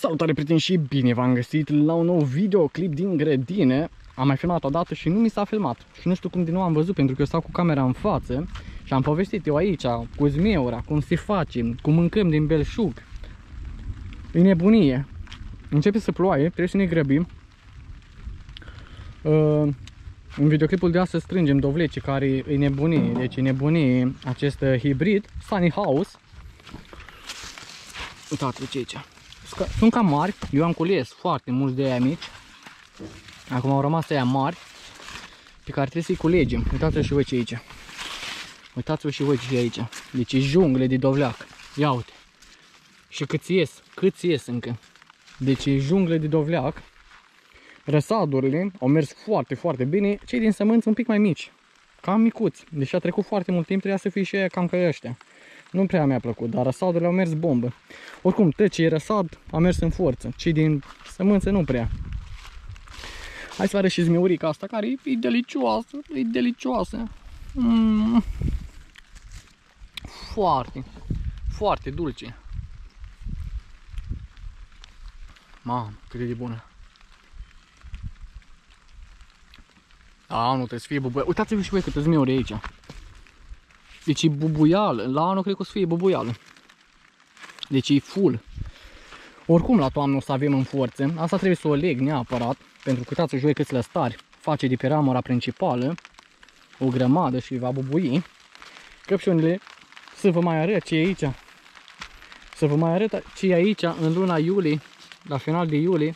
Salutare prieteni și bine v-am găsit la un nou videoclip din grădină. Am mai filmat odată și nu mi s-a filmat. Și nu știu cum din nou am văzut pentru că eu stau cu camera în față Și am povestit eu aici cu zmeura, cum se face, cum mâncăm din belșug. E nebunie. Începe să ploaie, trebuie să ne grăbim. Uh, În videoclipul de astăzi strângem dovlecii care e nebunie. Deci e nebunie acest hibrid Sunny House. Uitați-vă ce aici sunt cam mari, eu am cules foarte mulți de aia mici. Acum au rămas aia mari pe care trebuie să-i culegem. Uitați-vă și voi ce aici. Uitați-vă și voi ce e aici. Deci e jungle de dovleac. Ia uite. Și câți ies, câți ies încă. Deci e jungle de dovleac. Răsadurile au mers foarte, foarte bine. Cei din sămânță un pic mai mici. Cam micuți. Deși a trecut foarte mult timp, trebuia să fie și aia cam ca ăștia. Nu prea mi-a plăcut, dar răsadurile au mers bombă. Oricum, tot ce e răsad a mers în forță. Cei din sămânță nu prea. Hai să vă arăt și zmiurica asta, care e, delicioasă, e delicioasă. Mm. Foarte, foarte dulce. Mamă, cât de bună. A, nu trebuie să fie bubuia. Uitați-vă și voi câte zmiuri aici. Deci e bubuială. La anul cred că o să fie bubuială. Deci e full. Oricum la toamnă o să avem în forță. Asta trebuie să o leg neapărat. Pentru că uitați-vă voi câți stari. Face de pe ramura principală. O grămadă și va bubui. Căpșunile să vă mai arăt ce e aici. Să vă mai arăt ce e aici în luna iulie. La final de iulie.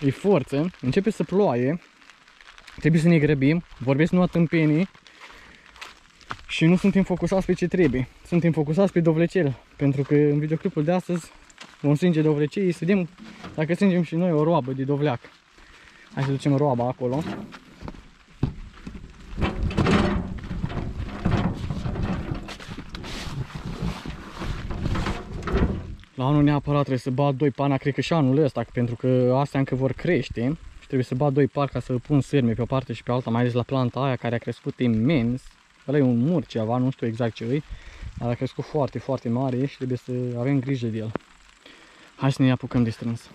E forță. Începe să ploaie. Trebuie să ne grăbim. Vorbesc nu atât penii și nu suntem focusați pe ce trebuie. Suntem focusați pe dovlecel, pentru că în videoclipul de astăzi vom strânge dovlecei, să vedem dacă strângem și noi o roabă de dovleac. Hai să ducem roaba acolo. La anul neapărat trebuie să bat doi pana, cred că și anul ăsta, pentru că astea încă vor crește și trebuie să bat doi par ca să pun sârme pe o parte și pe alta, mai ales la planta aia care a crescut imens. Ăla e un mur ceva, nu știu exact ce e, dar a crescut foarte, foarte mare și trebuie să avem grijă de el. Hai să ne apucăm de strâns.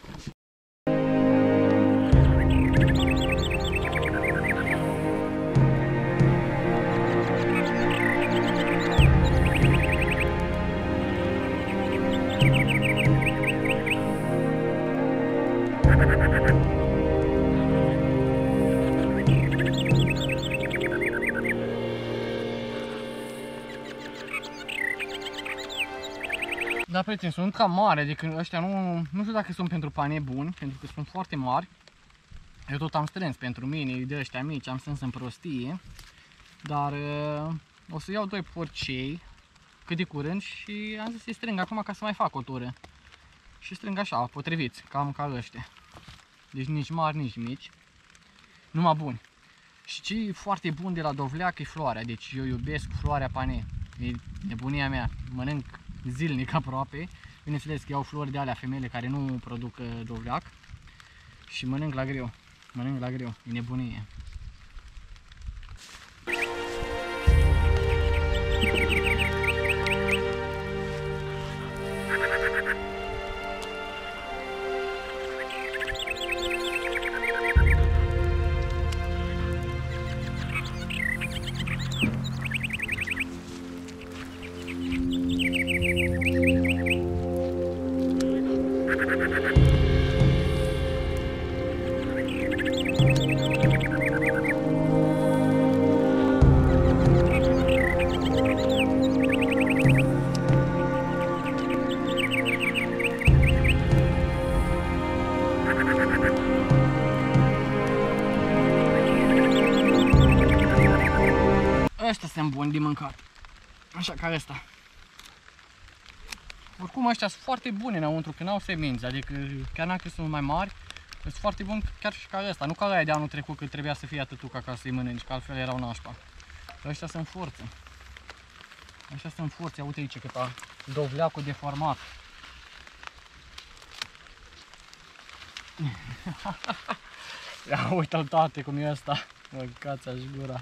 Da, prieteni, sunt cam mari, adică ăștia nu, nu știu dacă sunt pentru panie buni, pentru că sunt foarte mari. Eu tot am strâns pentru mine, de ăștia mici, am strâns în prostie. Dar uh, o să iau doi porcei cât de curând și am zis să-i strâng acum ca să mai fac o tură. Și strâng așa, potriviți, cam ca ăștia. Deci nici mari, nici mici. Numai buni. Și ce e foarte bun de la dovleac e floarea, deci eu iubesc floarea pane. E nebunia mea, mănânc zilnic aproape. Bineînțeles că iau flori de alea femele care nu produc uh, dovleac și mănânc la greu. Mănânc la greu, e nebunie. Așa ca ăsta. Oricum ăștia sunt foarte bune înăuntru, că n-au semințe, adică chiar n-am sunt mai mari, sunt foarte buni chiar și ca ăsta. Nu ca aia de anul trecut că trebuia să fie atâtuca ca să-i mănânci, că altfel erau nașpa. Ăștia sunt forță. Ăștia sunt forțe, uite aici cât a dovleacul deformat. Ia uite-l tate cum e ăsta. Mâncați-aș gura.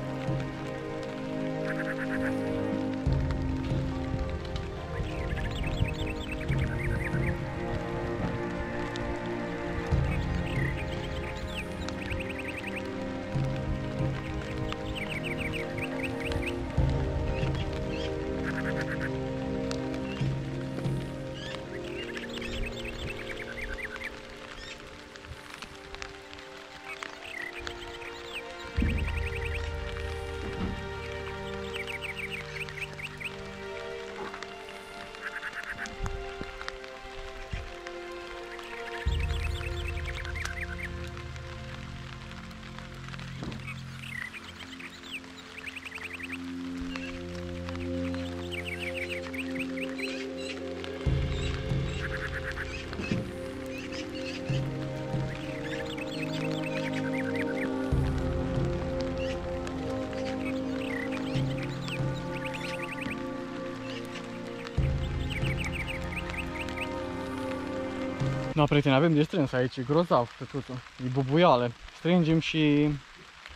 Da, prieteni, avem de strâns aici, e grozav pe totul. E bubuială. Strângem și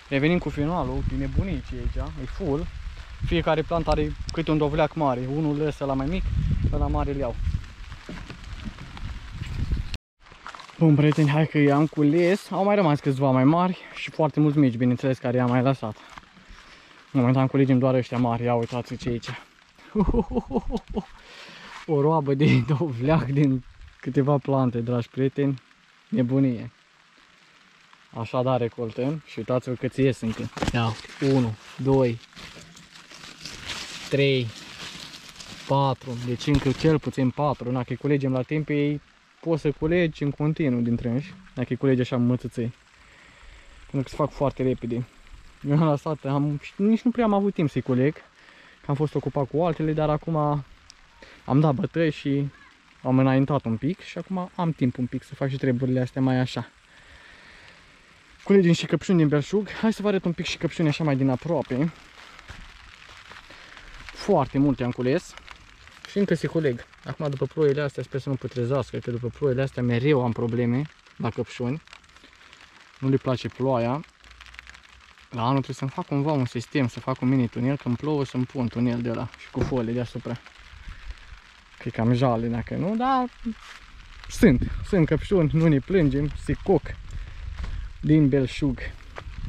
revenim cu finalul, e nebunici aici, e full. Fiecare plant are câte un dovleac mare. Unul lăsă la mai mic, la mare îl iau. Bun, prieteni, hai că i-am cules. Au mai rămas câțiva mai mari și foarte mulți mici, bineînțeles, care i-am mai lăsat. Momentan culegem doar ăștia mari. Ia uitați ce aici. O roabă de dovleac din câteva plante, dragi prieteni. Nebunie. Așadar recoltăm și uitați-vă câți ies încă. Ia, 1, 2, 3, 4, deci încă cel puțin 4. Dacă îi culegem la timp, ei poți să culegi în continuu dintre înși, dacă îi culegi așa mățăței. Pentru că se fac foarte repede. Eu am lăsat, am, nici nu prea am avut timp să-i coleg, că am fost ocupat cu altele, dar acum am dat bătăi și am înaintat un pic și acum am timp un pic să fac și treburile astea mai așa. Culegem și căpșuni din belșug. Hai să vă arăt un pic și căpșuni așa mai din aproape. Foarte multe am cules și încă se culeg. Acum după ploile astea sper să nu putrezească, că după ploile astea mereu am probleme la căpșuni. Nu le place ploaia. La anul trebuie să-mi fac cumva un sistem, să fac un mini tunel, când plouă să-mi pun tunel de la și cu folie deasupra. Că e cam jale dacă nu, dar sunt, sunt căpșuni, nu ne plângem, se coc din belșug.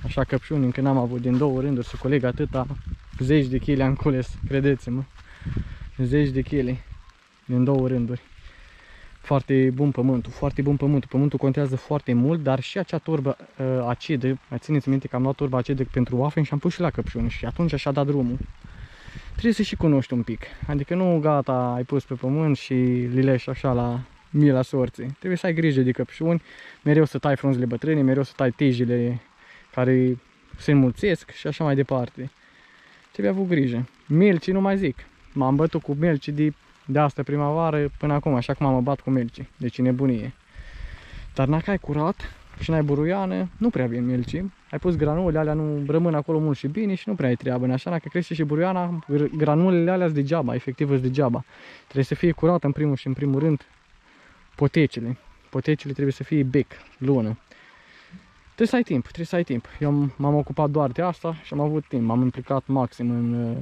Așa căpșuni încă n-am avut din două rânduri să coleg atâta zeci de kg am cules, credeți-mă. Zeci de kg din două rânduri. Foarte bun pământul, foarte bun pământul. Pământul contează foarte mult, dar și acea turbă uh, acidă, mai țineți minte că am luat turbă acidă pentru oafen și am pus și la căpșuni și atunci așa a dat drumul. Trebuie să și cunoști un pic. Adică nu gata, ai pus pe pământ și lilești așa la mila sorții. Trebuie să ai grijă de căpșuni, mereu să tai frunzele bătrâne, mereu să tai tijile care se înmulțesc și așa mai departe. Trebuie avut grijă. Milcii nu mai zic. M-am bătut cu milcii de, de asta primăvară până acum, așa cum am bat cu milcii. Deci e nebunie. Dar dacă ai curat și n-ai buruiană, nu prea vin milcii. Ai pus granule, alea nu rămân acolo mult și bine și nu prea ai treabă. Așa, dacă crește și buruiana, granulele alea sunt degeaba, efectiv sunt degeaba. Trebuie să fie curat în primul și în primul rând potecile. Potecile trebuie să fie bec, lună. Trebuie să ai timp, trebuie să ai timp. Eu m-am ocupat doar de asta și am avut timp. M-am implicat maxim în... uh,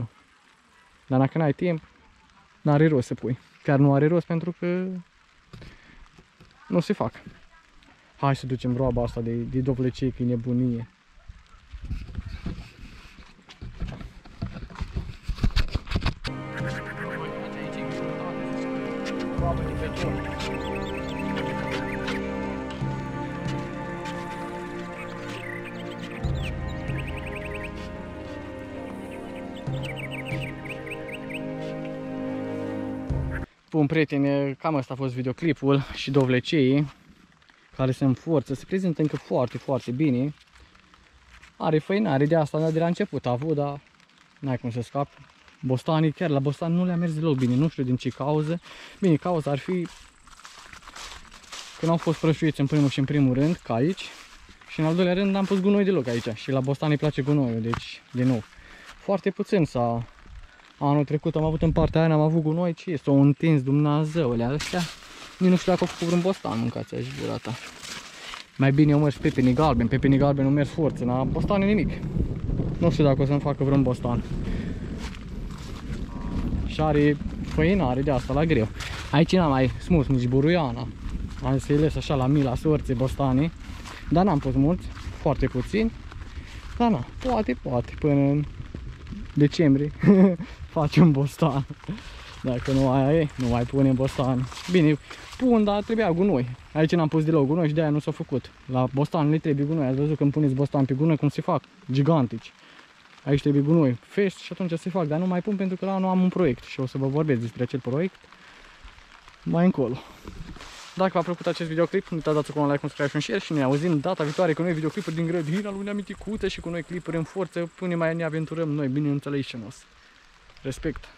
Dar dacă n-ai timp, n-are rost să pui. Chiar nu are rost pentru că nu se fac. Hai să ducem roaba asta de, de dovlecei, că e nebunie. Roabă de beton. Bun, prieteni, cam asta a fost videoclipul și dovlecei care se înforță, se prezintă încă foarte, foarte bine. Are făinare de asta, dar de la început a avut, dar n-ai cum să scap. Bostanii, chiar la bostan nu le-a mers deloc bine, nu știu din ce cauză. Bine, cauza ar fi că n-au fost prășuiți în primul și în primul rând, ca aici. Și în al doilea rând n-am pus gunoi deloc aici și la bostan îi place gunoiul, deci, din nou. Foarte puțin s-a Anul trecut am avut în partea aia, am avut gunoi, ce este? O întins Dumnezeule, astea. Nici nu știu dacă au făcut vreun bostan, mâncați aici gura ta. Mai bine eu mers pepenii galben, pepenii galben nu mers forță, la bostan e nimic. Nu știu dacă o să-mi facă vreun bostan. Și are făină, are de asta la greu. Aici n-am mai smus nici buruiana. Am să-i les așa la mila sorții bostanii. Dar n-am pus mulți, foarte puțini. Dar na, poate, poate, până în decembrie faci un bostan. Dacă nu ai, e, nu mai pune bostan. Bine, pun, dar trebuia gunoi. Aici n-am pus deloc gunoi și de-aia nu s-a făcut. La bostan nu trebuie gunoi. Ați văzut când puneți bostan pe gunoi cum se fac? Gigantici. Aici trebuie gunoi. Fest și atunci se fac, dar nu mai pun pentru că la nu am un proiect și o să vă vorbesc despre acel proiect mai încolo. Dacă v-a plăcut acest videoclip, nu uitați dați cu un like, un subscribe și un share și ne auzim data viitoare cu noi videoclipuri din grădina lui Neamiticute și cu noi clipuri în forță până mai ne aventurăm noi, bineînțeles și nos. Respect!